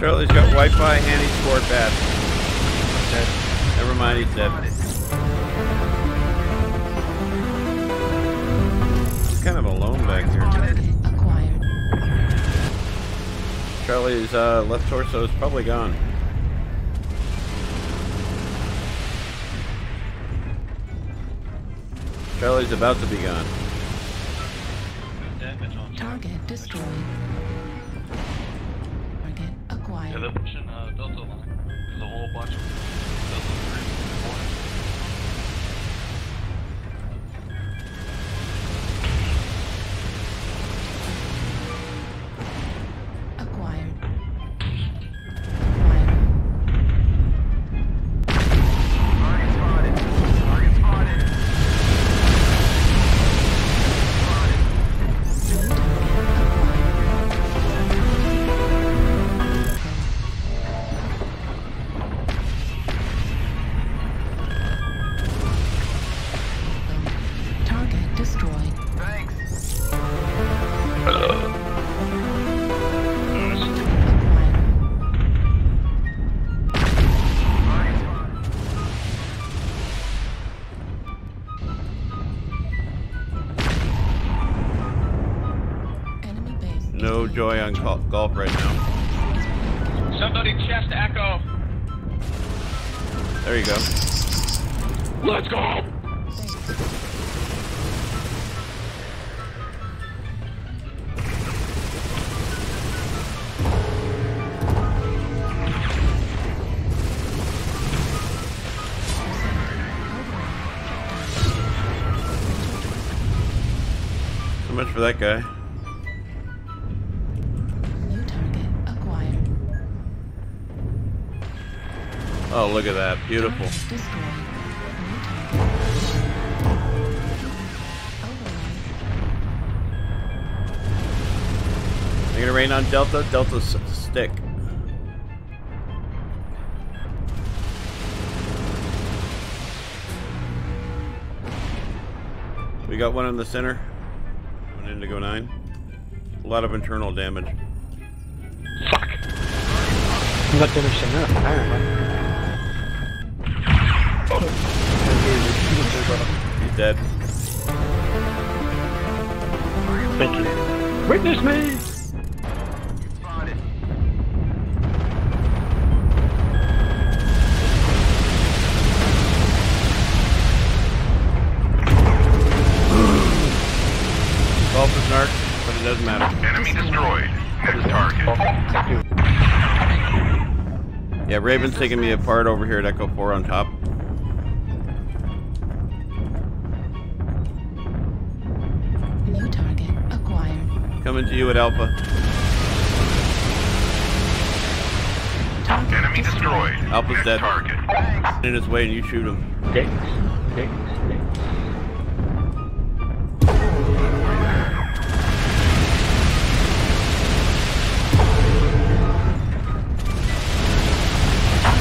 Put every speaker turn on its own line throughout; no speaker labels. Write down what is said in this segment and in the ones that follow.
Charlie's got Wi-Fi and he scored bad. Dead. Never mind, he's dead. He's kind of alone back here. Charlie's uh, left torso is probably gone. Charlie's about to be gone.
Target destroyed. Target
Yeah,
acquired.
they're pushing uh, Delta line. There's a whole bunch of
joy on golf right now.
Somebody chest echo.
There you go.
Let's go.
So much for that guy. Oh, look at that. Beautiful. You're gonna rain on Delta? Delta's stick. We got one in the center. One Indigo 9. A lot of internal damage.
Fuck.
You got damage enough, apparently.
He's dead.
Thank you. Witness me!
Spotted.
Golf but it doesn't matter.
Enemy destroyed. Hit target.
Yeah, Raven's taking me apart over here at Echo 4 on top. Coming to you at Alpha.
Target
Enemy destroyed.
Alpha's
Hit
dead.
target.
In his way and you shoot him.
Dicks. Dicks. Dicks.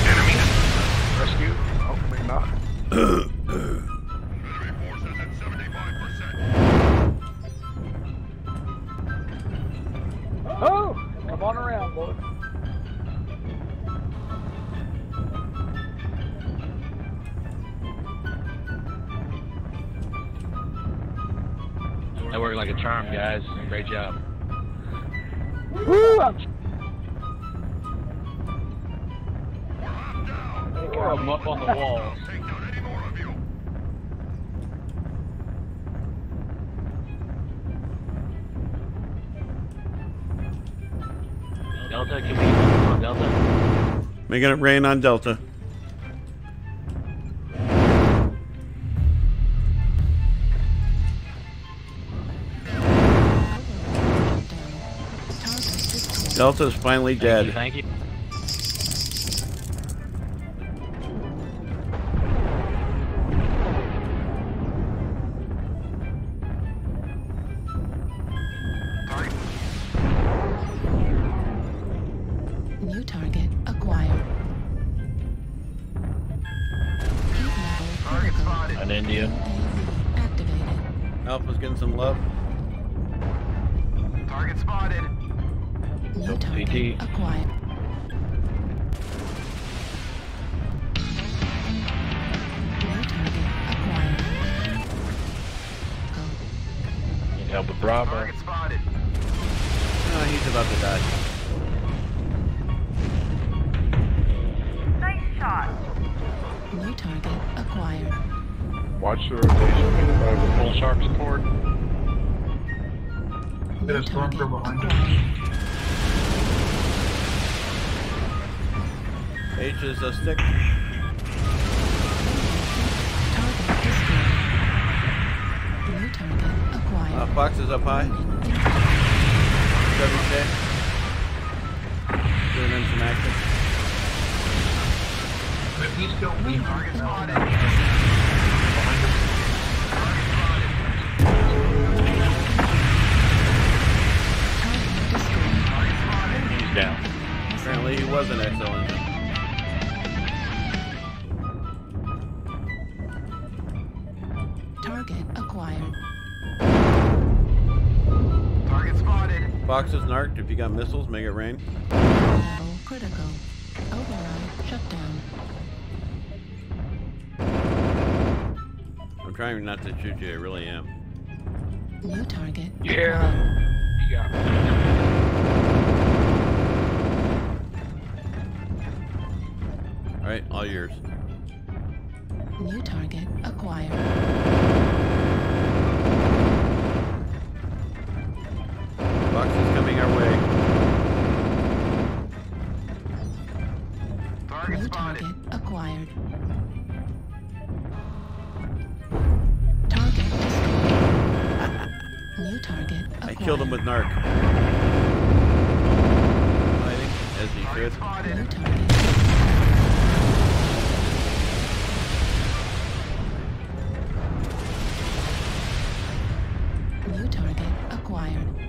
Enemy
Rescue? Maybe not.
worked like a charm, guys. Great job.
Woo! I'm...
I'm up on the wall. Delta, can we on Delta?
Making it rain on Delta. Delta's finally dead.
Thank you.
New target acquired. New acquired.
Need help
with Bravo.
Oh, he's about to die.
Nice shot.
New target acquired.
Watch the rotation. by the Full sharp support.
Get a stormtrooper behind us.
H is a stick.
Target destroyed. New target
Uh,
acquired.
Fox is up high. WJ. Doing in some action.
If he's still weak, target spotted. Spotted.
Fox is narked. If you got missiles, make it rain.
Battle critical. Override shut down.
I'm trying not to shoot you. I really am.
New target
Yeah.
acquired.
You got me.
All right, all yours.
New target acquired.
Fox is coming our way.
Target
New
spotted.
target acquired. Target destroyed. New target acquired.
I killed him with narc. Fighting as he
Target
should.
New target. New target acquired.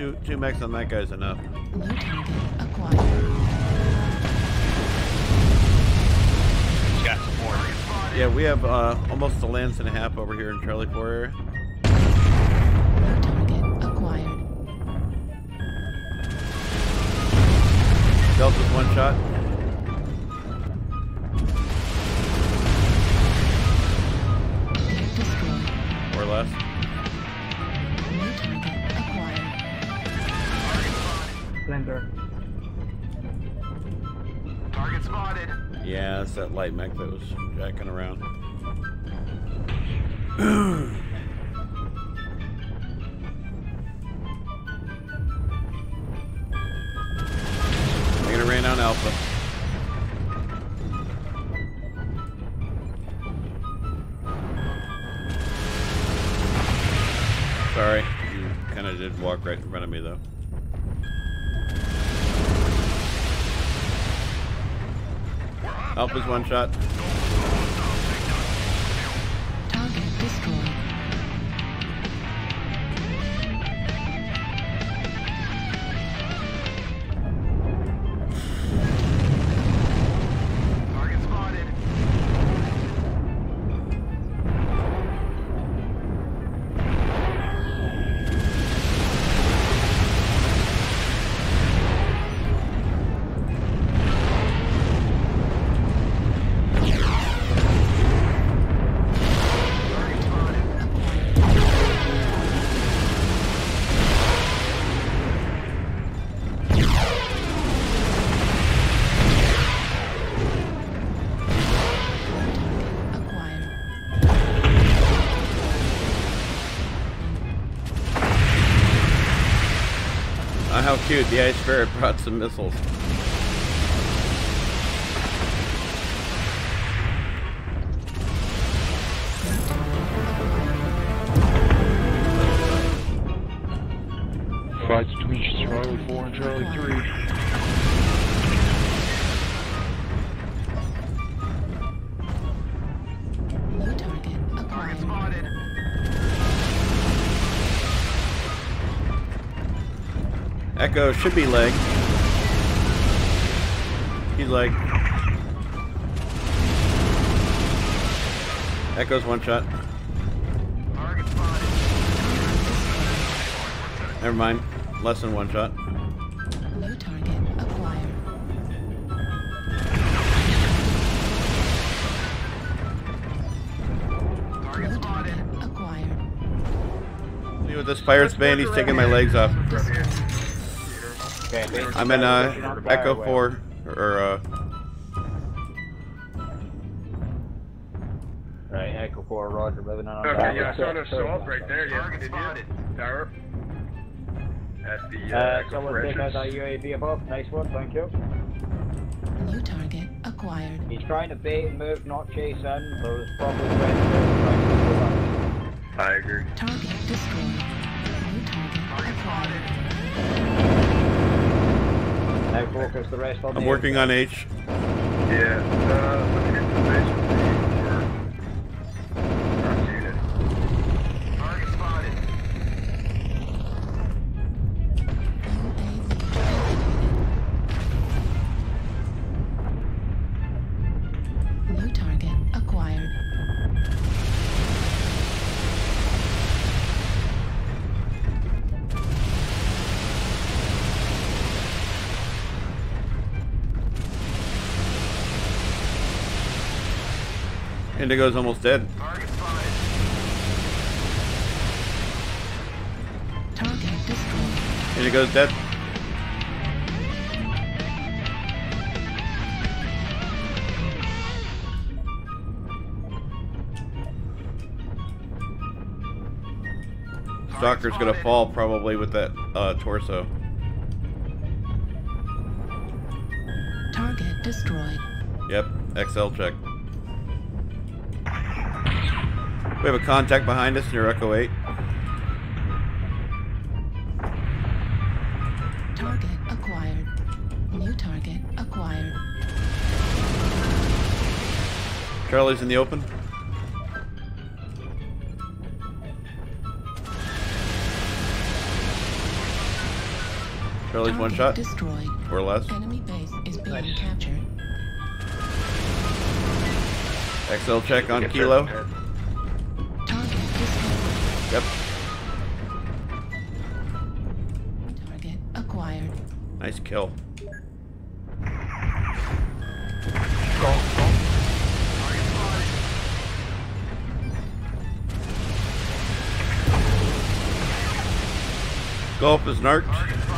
Two two mechs on that guy's enough.
New target acquired.
Got.
Target spotted.
Yeah, we have uh, almost a lance and a half over here in Charlie 4 area. Delta's one shot. That light mech that was jacking around. I'm gonna rain on Alpha. Sorry, you kind of did walk right in front of me though. Alpha's one shot. Cute. The Ice Ferret brought some missiles.
Fights between Charlie 4 and Charlie 3.
that
goes. Should be leg. He's leg. That goes one shot. Never mind. Less than one shot.
Low target acquired. Target spotted. Acquired.
See with this Pirate's Bane, he's taking my legs off.
Destroyed.
Okay,
I'm in uh,
position on the
Echo
fireway.
4, or uh,
Right, Echo 4, Roger, moving on.
Okay, yeah, I saw the assault right there. Yeah, did you? Tower. At the uh,
Uh,
Echo
someone take out
Precious.
that UAV above. Nice one, thank you.
New target acquired.
He's trying to bait and move, not chase in, so it's probably trying to trying to.
I agree.
Target destroyed. New target acquired.
Now focus the rest on
I'm
the
working on H.
Yeah. Uh,
Indigo's almost dead.
Target destroyed.
Indigo's dead. Stalker's gonna fall probably with that uh, torso.
Target destroyed.
Yep, XL check. We have a contact behind us near Echo 8.
Target acquired. New target acquired.
Charlie's in the open. Charlie's one
Target
shot
Destroyed.
or less.
Enemy base is being
Nice.
captured.
XL check on Kilo.
Target destroyed.
Yep.
Target acquired.
Nice kill. Gulp is narked.